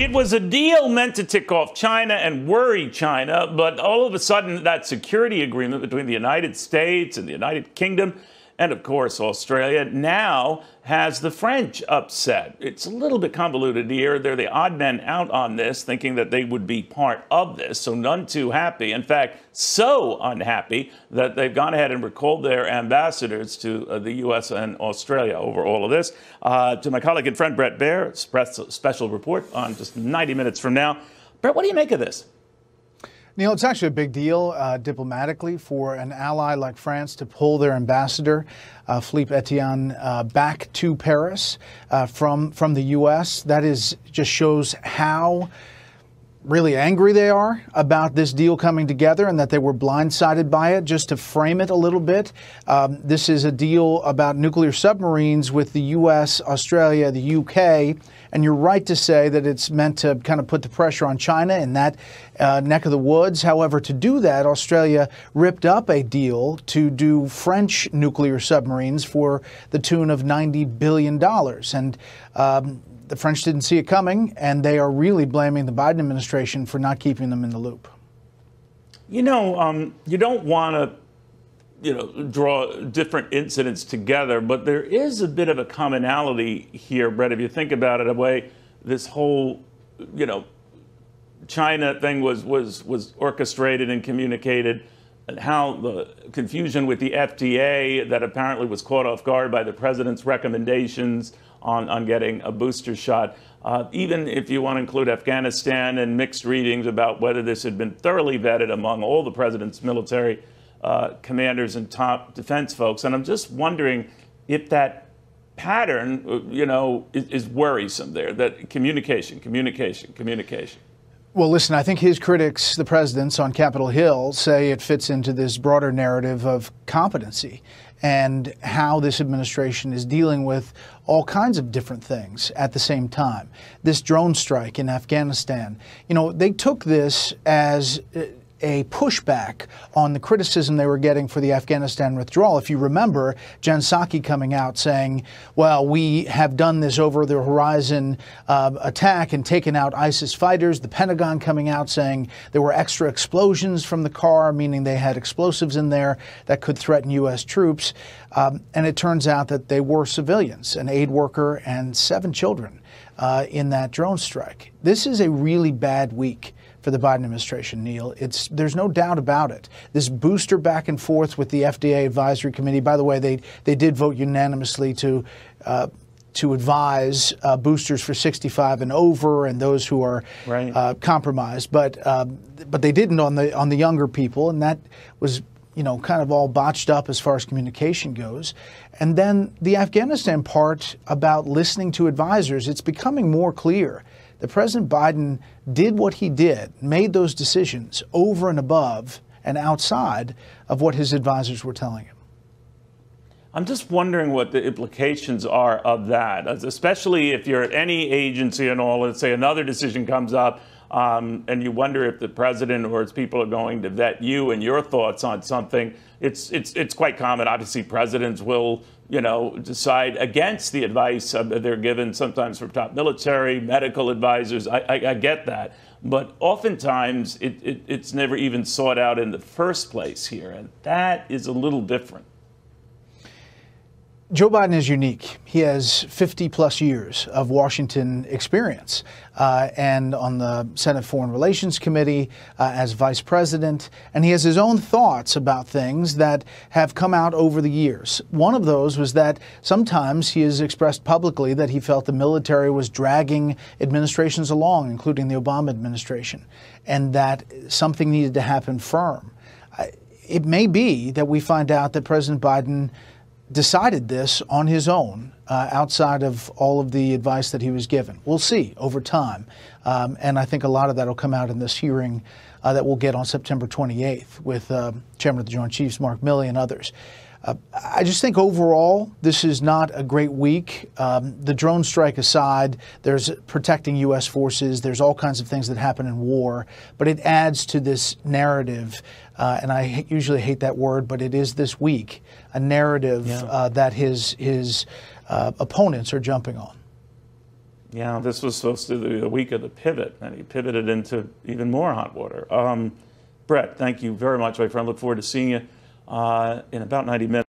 It was a deal meant to tick off China and worry China, but all of a sudden, that security agreement between the United States and the United Kingdom and of course Australia, now has the French upset. It's a little bit convoluted here. They're the odd men out on this, thinking that they would be part of this, so none too happy. In fact, so unhappy that they've gone ahead and recalled their ambassadors to uh, the U.S. and Australia over all of this. Uh, to my colleague and friend Bret Baier, special report on just 90 minutes from now. Bret, what do you make of this? Neil, it's actually a big deal uh, diplomatically for an ally like France to pull their ambassador, uh, Philippe Etienne, uh, back to Paris uh, from from the U.S. That is just shows how really angry they are about this deal coming together and that they were blindsided by it. Just to frame it a little bit, um, this is a deal about nuclear submarines with the U.S., Australia, the U.K., and you're right to say that it's meant to kind of put the pressure on China in that uh, neck of the woods. However, to do that, Australia ripped up a deal to do French nuclear submarines for the tune of $90 billion. And um, the French didn't see it coming, and they are really blaming the Biden administration for not keeping them in the loop. You know, um, you don't want to, you know, draw different incidents together, but there is a bit of a commonality here, Bret. If you think about it, a way this whole, you know, China thing was was was orchestrated and communicated, and how the confusion with the FDA that apparently was caught off guard by the president's recommendations on, on getting a booster shot. Uh, even if you want to include Afghanistan and mixed readings about whether this had been thoroughly vetted among all the president's military uh, commanders and top defense folks. And I'm just wondering if that pattern, uh, you know, is, is worrisome there, that communication, communication, communication. Well, listen, I think his critics, the presidents on Capitol Hill, say it fits into this broader narrative of competency and how this administration is dealing with all kinds of different things at the same time. This drone strike in Afghanistan, you know, they took this as uh, a pushback on the criticism they were getting for the Afghanistan withdrawal. If you remember, Jen Psaki coming out saying, well, we have done this over the horizon uh, attack and taken out ISIS fighters. The Pentagon coming out saying there were extra explosions from the car, meaning they had explosives in there that could threaten U.S. troops. Um, and it turns out that they were civilians, an aid worker and seven children uh, in that drone strike. This is a really bad week for the Biden administration, Neil. It's there's no doubt about it. This booster back and forth with the FDA advisory committee. By the way, they they did vote unanimously to. Uh, to advise uh, boosters for 65 and over and those who are right. uh, compromised, but um, but they didn't on the on the younger people, and that was you know kind of all botched up as far as communication goes. And then the Afghanistan part about listening to advisors, it's becoming more clear that President Biden did what he did, made those decisions over and above and outside of what his advisors were telling him. I'm just wondering what the implications are of that, especially if you're at any agency and all, let's say another decision comes up um, and you wonder if the president or his people are going to vet you and your thoughts on something. It's, it's, it's quite common. Obviously, presidents will you know, decide against the advice that they're given sometimes from top military, medical advisors. I, I, I get that. But oftentimes it, it, it's never even sought out in the first place here. And that is a little different. Joe Biden is unique. He has 50 plus years of Washington experience. Uh, and on the Senate Foreign Relations Committee uh, as vice president. And he has his own thoughts about things that have come out over the years. One of those was that sometimes he has expressed publicly that he felt the military was dragging administrations along, including the Obama administration, and that something needed to happen firm. It may be that we find out that President Biden decided this on his own uh, outside of all of the advice that he was given. We'll see over time. Um, and I think a lot of that will come out in this hearing uh, that we'll get on September 28th with uh, Chairman of the Joint Chiefs, Mark Milley, and others. Uh, I just think overall, this is not a great week. Um, the drone strike aside, there's protecting U.S. forces, there's all kinds of things that happen in war, but it adds to this narrative, uh, and I usually hate that word, but it is this week, a narrative yeah. uh, that his, his uh, opponents are jumping on. Yeah, this was supposed to be the week of the pivot, and he pivoted into even more hot water. Um, Bret, thank you very much, my friend. Look forward to seeing you Uh, in about 90 minutes.